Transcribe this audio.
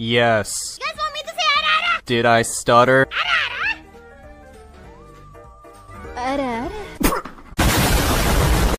Yes. Did I stutter? Ara ara?